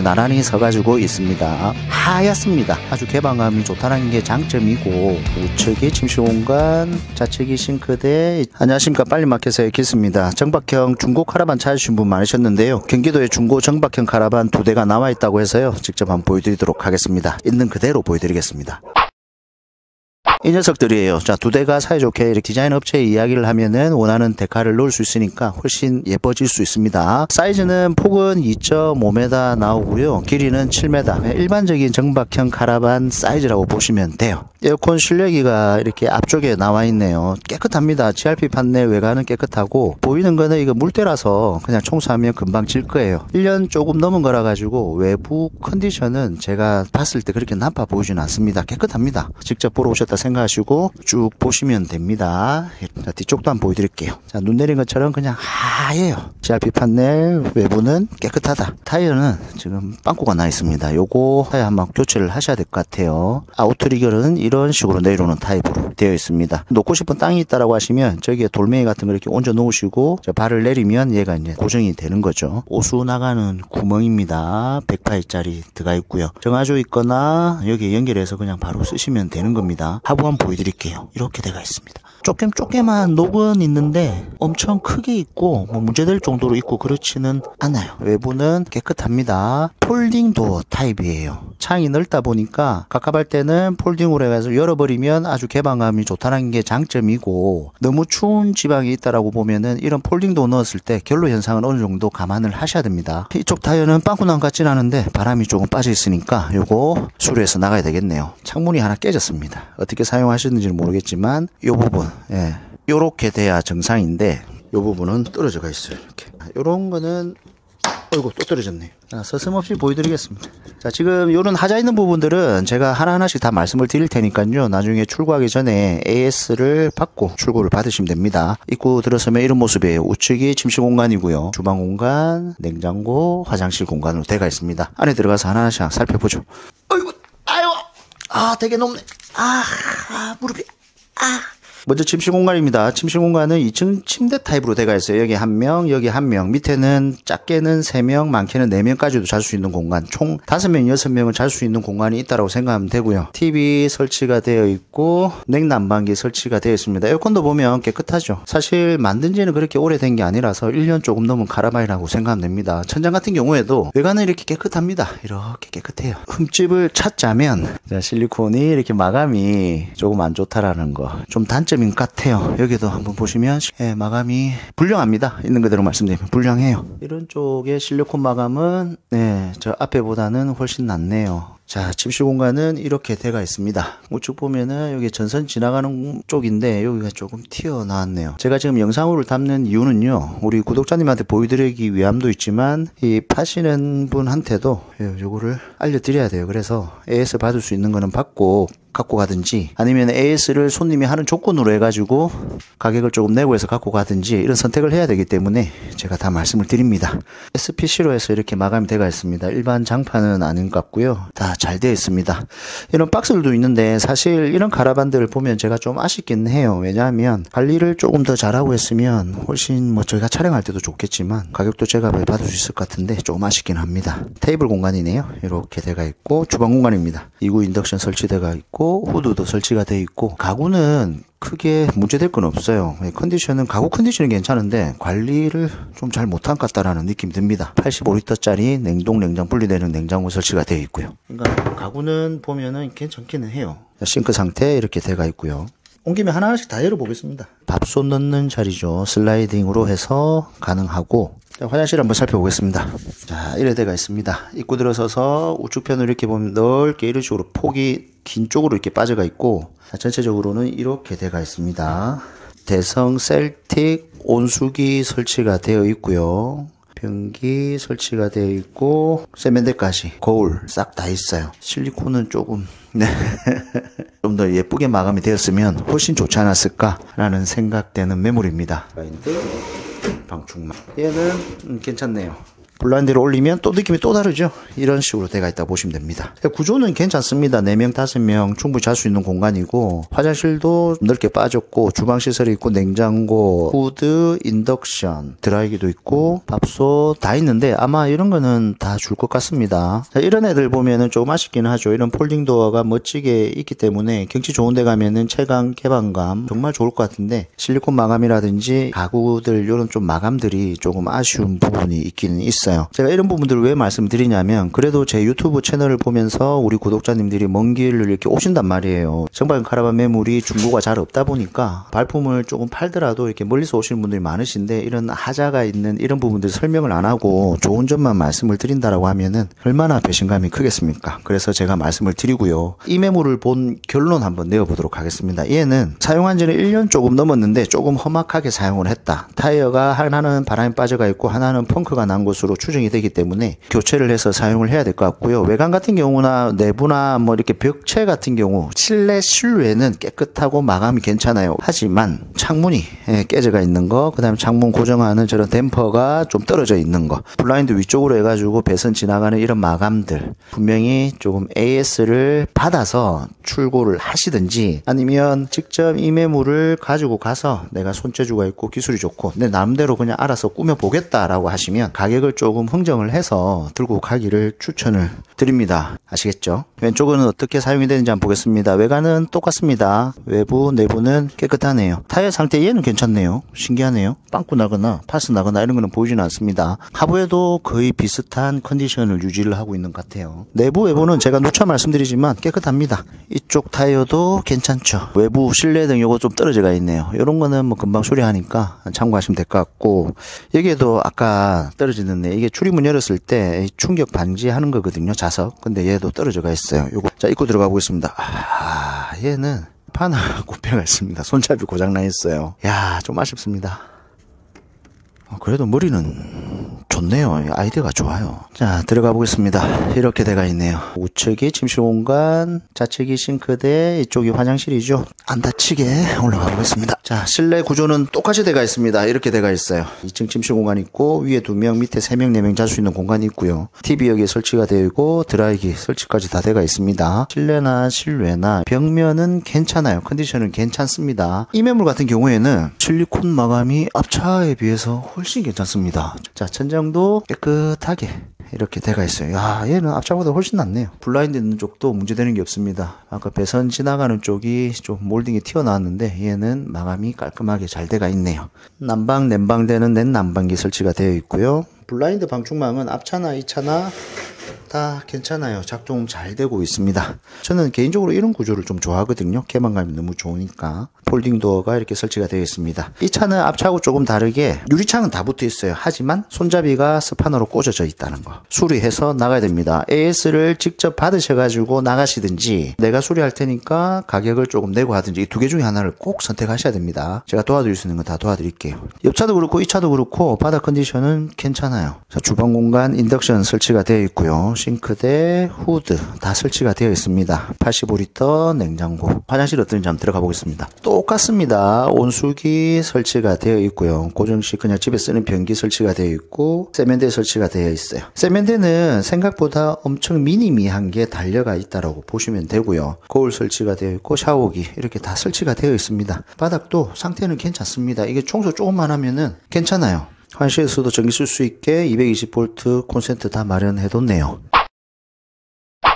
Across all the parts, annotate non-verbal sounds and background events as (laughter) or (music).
이렇게 나란히 서가지고 있습니다. 하얗습니다. 아주 개방감이 좋다는 게 장점이고 우측이 침실 공간, 좌측이 싱크대. 안녕하십니까 빨리 마켓의 기스입니다. 정박형 중고 카라반 찾으신 분 많으셨는데요. 경기도에 중고 정박형 카라반 두 대가 나와 있다고 해서요. 직접 한번 보여드리도록 하겠습니다. 있는 그대로 보여드리겠습니다. 이 녀석들이에요. 자, 두 대가 사이좋게 이렇게 디자인 업체에 이야기를 하면은 원하는 데카를 넣을 수 있으니까 훨씬 예뻐질 수 있습니다. 사이즈는 폭은 2.5m 나오고요. 길이는 7m. 일반적인 정박형 카라반 사이즈라고 보시면 돼요. 에어컨 실내기가 이렇게 앞쪽에 나와 있네요. 깨끗합니다. GRP 판넬 외관은 깨끗하고 보이는 거는 이거 물때라서 그냥 청소하면 금방 질 거예요. 1년 조금 넘은 거라 가지고 외부 컨디션은 제가 봤을 때 그렇게 나빠 보이진 않습니다. 깨끗합니다. 직접 보러 오셨다 생각 생각하시고 쭉 보시면 됩니다. 자, 뒤쪽도 한번 보여드릴게요. 자, 눈 내린 것처럼 그냥 하얘요. GRP 판넬 외부는 깨끗하다. 타이어는 지금 빵꾸가 나 있습니다. 요거 타이어 한번 교체를 하셔야 될 것 같아요. 아우트리거는 이런 식으로 내려오는 타입으로 되어 있습니다. 놓고 싶은 땅이 있다라고 하시면 저기에 돌멩이 같은 거 이렇게 얹어 놓으시고 발을 내리면 얘가 이제 고정이 되는 거죠. 오수 나가는 구멍입니다. 100파이짜리 들어가 있고요. 정화조 있거나 여기 연결해서 그냥 바로 쓰시면 되는 겁니다. 하부 한번 보여드릴게요. 이렇게 되어 있습니다. 조금 조그만 녹은 있는데 엄청 크게 있고 뭐 문제될 정도로 있고 그렇지는 않아요. 외부는 깨끗합니다. folding door 타입이에요. 창이 넓다 보니까 갑갑할 때는 folding으로 해서 열어버리면 아주 개방감이 좋다는 게 장점이고 너무 추운 지방이 있다라고 보면은 이런 folding door 넣었을 때 결로 현상은 어느 정도 감안을 하셔야 됩니다. 이쪽 타이어는 빵꾸난 같진 않은데 바람이 조금 빠져 있으니까 요거 수리해서 나가야 되겠네요. 창문이 하나 깨졌습니다. 어떻게 사용하셨는지는 모르겠지만 이 부분 예, 요렇게 돼야 정상인데 요 부분은 떨어져가 있어요. 이렇게. 요런 거는 어이구 또 떨어졌네. 자, 서슴없이 보여드리겠습니다. 자, 지금 요런 하자 있는 부분들은 제가 하나하나씩 다 말씀을 드릴 테니까요. 나중에 출고하기 전에 AS를 받고 출고를 받으시면 됩니다. 입구 들어서면 이런 모습이에요. 우측이 침실 공간이고요. 주방 공간, 냉장고, 화장실 공간으로 되어 있습니다. 안에 들어가서 하나하나씩 살펴보죠. 어이구, 아유, 아, 되게 높네. 아, 아 무릎이, 아. 먼저 침실 공간입니다. 침실 공간은 2층 침대 타입으로 되어 있어요. 여기 한 명, 여기 한 명. 밑에는 작게는 3명, 많게는 4명까지도 잘 수 있는 공간. 총 5명, 6명은 잘 수 있는 공간이 있다고 생각하면 되고요. TV 설치가 되어 있고 냉난방기 설치가 되어 있습니다. 에어컨도 보면 깨끗하죠. 사실 만든 지는 그렇게 오래된 게 아니라서 1년 조금 넘은 카라반이라고 생각하면 됩니다. 천장 같은 경우에도 외관은 이렇게 깨끗합니다. 이렇게 깨끗해요. 흠집을 찾자면 실리콘이 이렇게 마감이 조금 안 좋다라는 거. 좀 단점 장점인 것 같아요. 여기도 한번 보시면 예, 마감이 불량합니다. 있는 그대로 말씀드리면 불량해요. 이런 쪽의 실리콘 마감은 네, 저 앞에보다는 훨씬 낫네요. 자, 침실 공간은 이렇게 되어 있습니다. 우측 보면은 여기 전선 지나가는 쪽인데 여기가 조금 튀어나왔네요. 제가 지금 영상으로 담는 이유는요. 우리 구독자님한테 보여드리기 위함도 있지만 이 파시는 분한테도 요거를 알려드려야 돼요. 그래서 AS 받을 수 있는 거는 받고 갖고 가든지 아니면 AS를 손님이 하는 조건으로 해가지고 가격을 조금 내고 해서 갖고 가든지 이런 선택을 해야 되기 때문에 제가 다 말씀을 드립니다. SPC로 해서 이렇게 마감이 되어 있습니다. 일반 장판은 아닌 것 같고요. 다 잘 되어 있습니다. 이런 박스들도 있는데 사실 이런 가라반들을 보면 제가 좀 아쉽긴 해요. 왜냐하면 관리를 조금 더 잘하고 했으면 훨씬 뭐 저희가 촬영할 때도 좋겠지만 가격도 제가 받을 수 있을 것 같은데 조금 아쉽긴 합니다. 테이블 공간이네요. 이렇게 되어 있고 주방 공간입니다. 2구 인덕션 설치되어 있고 있고 후드도 설치가 돼 있고 가구는 크게 문제될 건 없어요. 컨디션은 가구 컨디션은 괜찮은데 관리를 좀 잘 못한 것 같다라는 느낌이 듭니다. 85리터짜리 냉동 냉장 분리되는 냉장고 설치가 되어 있고요. 그러니까 가구는 보면은 괜찮기는 해요. 싱크 상태 이렇게 돼가 있고요. 온 김에 하나씩 다 열어보겠습니다. 밥솥 넣는 자리죠. 슬라이딩으로 해서 가능하고 자, 화장실 한번 살펴보겠습니다. 자, 이래 돼가 있습니다. 입구 들어서서 우측편으로 이렇게 보면 넓게 이런 식으로 폭이 긴 쪽으로 이렇게 빠져가 있고 자, 전체적으로는 이렇게 돼가 있습니다. 대성 셀틱 온수기 설치가 되어 있고요. 변기 설치가 되어 있고 세면대까지 거울 싹 다 있어요. 실리콘은 조금 네. (laughs) 좀 더 예쁘게 마감이 되었으면 훨씬 좋지 않았을까라는 생각되는 매물입니다. 방충망. 얘는 음, 괜찮네요. 블라인드를 올리면 또 느낌이 또 다르죠. 이런 식으로 돼가 있다 보시면 됩니다. 구조는 괜찮습니다. 4명, 5명 충분히 잘 수 있는 공간이고 화장실도 넓게 빠졌고 주방 시설이 있고 냉장고, 후드, 인덕션, 드라이기도 있고 밥솥 다 있는데 아마 이런 거는 다 줄 것 같습니다. 자, 이런 애들 보면은 조금 아쉽기는 하죠. 이런 folding door가 멋지게 있기 때문에 경치 좋은 데 가면은 체감 개방감 정말 좋을 것 같은데 실리콘 마감이라든지 가구들 이런 좀 마감들이 조금 아쉬운 부분이 있기는 있어요. 제가 이런 부분들을 왜 말씀드리냐면 그래도 제 유튜브 채널을 보면서 우리 구독자님들이 먼 길을 이렇게 오신단 말이에요. 정박 카라반 매물이 중고가 잘 없다 보니까 발품을 조금 팔더라도 이렇게 멀리서 오시는 분들이 많으신데 이런 하자가 있는 이런 부분들 설명을 안 하고 좋은 점만 말씀을 드린다라고 하면은 얼마나 배신감이 크겠습니까? 그래서 제가 말씀을 드리고요. 이 매물을 본 결론 한번 내어보도록 하겠습니다. 얘는 사용한 지는 1년 조금 넘었는데 조금 험악하게 사용을 했다. 타이어가 하나는 바람이 빠져가 있고 하나는 펑크가 난 것으로 추정이 되기 때문에 교체를 해서 사용을 해야 될 것 같고요. 외관 같은 경우나 내부나 뭐 이렇게 벽체 같은 경우 실내 실외는 깨끗하고 마감이 괜찮아요. 하지만 창문이 예, 깨져가 있는 거, 그다음에 창문 고정하는 저런 댐퍼가 좀 떨어져 있는 거, 블라인드 위쪽으로 해가지고 배선 지나가는 이런 마감들 분명히 조금 AS를 받아서 출고를 하시든지 아니면 직접 이 매물을 가지고 가서 내가 손재주가 있고 기술이 좋고 내 나름대로 그냥 알아서 꾸며 보겠다라고 하시면 가격을 조금 흥정을 해서 들고 가기를 추천을 드립니다. 아시겠죠? 왼쪽은 어떻게 사용이 되는지 한번 보겠습니다. 외관은 똑같습니다. 외부, 내부는 깨끗하네요. 타이어 상태 얘는 괜찮네요. 신기하네요. 빵꾸 나거나 파스 나거나 이런 거는 보이지는 않습니다. 하부에도 거의 비슷한 컨디션을 유지를 하고 있는 것 같아요. 내부, 외부는 제가 누차 말씀드리지만 깨끗합니다. 이쪽 타이어도 괜찮죠. 외부 실내 등 요거 좀 떨어져가 있네요. 이런 거는 뭐 금방 수리하니까 참고하시면 될 것 같고 여기에도 아까 떨어지는데 이게 출입문 열었을 때 충격 방지하는 거거든요. 자석. 근데 얘도 떨어져가 있어 요. 요거 자 입고 들어가 보겠습니다. 아 얘는 파나 (laughs) 굽혀가 있습니다. 손잡이 고장나 있어요. 야 좀 아쉽습니다. 어, 그래도 머리는 좋네요. 아이디어가 좋아요. 자, 들어가 보겠습니다. 이렇게 돼가 있네요. 우측이 침실 공간, 좌측이 싱크대, 이쪽이 화장실이죠. 안 다치게 올라가 보겠습니다. 자, 실내 구조는 똑같이 돼가 있습니다. 이렇게 돼가 있어요. 2층 침실 공간 있고, 위에 2명, 밑에 3명, 4명 잘 수 있는 공간이 있고요. TV 여기에 설치가 되고, 드라이기 설치까지 다 돼가 있습니다. 실내나 실외나 벽면은 괜찮아요. 컨디션은 괜찮습니다. 이 매물 같은 경우에는 실리콘 마감이 앞차에 비해서 훨씬 괜찮습니다. 자, 천장 도 깨끗하게 이렇게 돼가 있어요. 야, 얘는 앞차보다 훨씬 낫네요. 블라인드 있는 쪽도 문제되는 게 없습니다. 아까 배선 지나가는 쪽이 좀 몰딩이 튀어나왔는데 얘는 마감이 깔끔하게 잘 돼가 있네요. 난방, 냉방되는 냉난방기 설치가 되어 있고요. 블라인드 방충망은 앞차나 이 차나 다 괜찮아요. 작동 잘 되고 있습니다. 저는 개인적으로 이런 구조를 좀 좋아하거든요. 개방감이 너무 좋으니까. folding door가 이렇게 설치가 되어 있습니다. 이 차는 앞차하고 조금 다르게 유리창은 다 붙어 있어요. 하지만 손잡이가 스파너로 꽂아져 있다는 거. 수리해서 나가야 됩니다. AS를 직접 받으셔가지고 나가시든지 내가 수리할 테니까 가격을 조금 내고 하든지 이 두 개 중에 하나를 꼭 선택하셔야 됩니다. 제가 도와드릴 수 있는 거다 도와드릴게요. 옆차도 그렇고 이 차도 그렇고 바닥 컨디션은 괜찮아요. 자, 주방 공간 인덕션 설치가 되어 있고요. 싱크대, 후드 다 설치가 되어 있습니다. 85리터 냉장고. 화장실 어떤지 한번 들어가 보겠습니다. 똑같습니다. 온수기 설치가 되어 있고요. 고정식 그냥 집에 쓰는 변기 설치가 되어 있고 세면대 설치가 되어 있어요. 세면대는 생각보다 엄청 미니미한 게 달려가 있다라고 보시면 되고요. 거울 설치가 되어 있고 샤워기 이렇게 다 설치가 되어 있습니다. 바닥도 상태는 괜찮습니다. 이게 청소 조금만 하면은 괜찮아요. 환시에서도 전기 쓸 수 있게 220V 콘센트 다 마련해 뒀네요.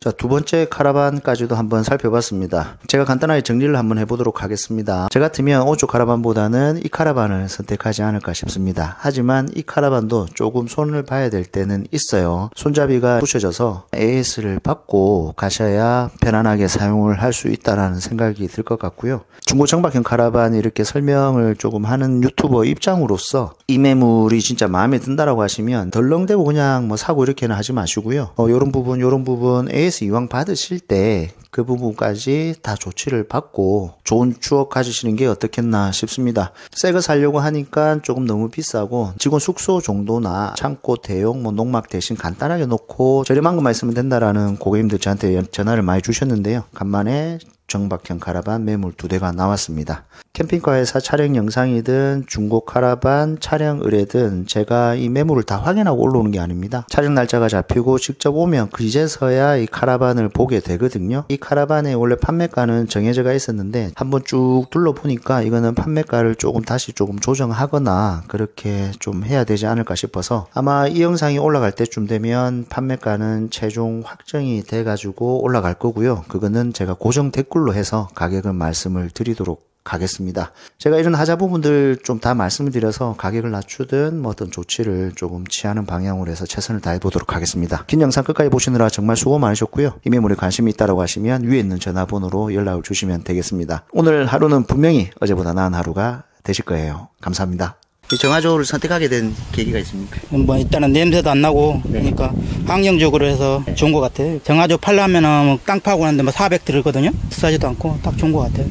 자, 두 번째 카라반까지도 한번 살펴봤습니다. 제가 간단하게 정리를 한번 해보도록 하겠습니다. 저 같으면 오쪽 카라반보다는 이 카라반을 선택하지 않을까 싶습니다. 하지만 이 카라반도 조금 손을 봐야 될 때는 있어요. 손잡이가 부셔져서 AS를 받고 가셔야 편안하게 사용을 할 수 있다라는 생각이 들 것 같고요. 중고 정박형 카라반 이렇게 설명을 조금 하는 유튜버 입장으로서 이 매물이 진짜 마음에 든다라고 하시면 덜렁대고 그냥 뭐 사고 이렇게는 하지 마시고요. 어, 요런 부분, 요런 부분 AS 이왕 받으실 때 그 부분까지 다 조치를 받고 좋은 추억 가지시는 게 어떻겠나 싶습니다. 새거 살려고 하니까 조금 너무 비싸고 직원 숙소 정도나 창고 대용 뭐 농막 대신 간단하게 놓고 저렴한 것만 있으면 된다라는 고객님들 저한테 전화를 많이 주셨는데요. 간만에 정박형 카라반 매물 두 대가 나왔습니다. 캠핑카에서 촬영 영상이든 중고 카라반 촬영 의뢰든 제가 이 매물을 다 확인하고 올라오는 게 아닙니다. 촬영 날짜가 잡히고 직접 오면 그제서야 이 카라반을 보게 되거든요. 이 카라반의 원래 판매가는 정해져가 있었는데 한번 쭉 둘러보니까 이거는 판매가를 조금 다시 조금 조정하거나 그렇게 좀 해야 되지 않을까 싶어서 아마 이 영상이 올라갈 때쯤 되면 판매가는 최종 확정이 돼 가지고 올라갈 거고요. 그거는 제가 고정 댓글로 해서 가격을 말씀을 드리도록 가겠습니다. 제가 이런 하자 부분들 좀 다 말씀을 드려서 가격을 낮추든 뭐 어떤 조치를 조금 취하는 방향으로 해서 최선을 다해 보도록 하겠습니다. 긴 영상 끝까지 보시느라 정말 수고 많으셨고요. 이 매물에 관심이 있다고 하시면 위에 있는 전화번호로 연락을 주시면 되겠습니다. 오늘 하루는 분명히 어제보다 나은 하루가 되실 거예요. 감사합니다. 이 정화조를 선택하게 된 계기가 있습니까? 뭐 일단은 냄새도 안 나고 그러니까 환경적으로 해서 좋은 것 같아요. 정화조 팔려면은 땅 파고 하는데 뭐 400 들거든요. 비싸지도 않고 딱 좋은 것 같아요.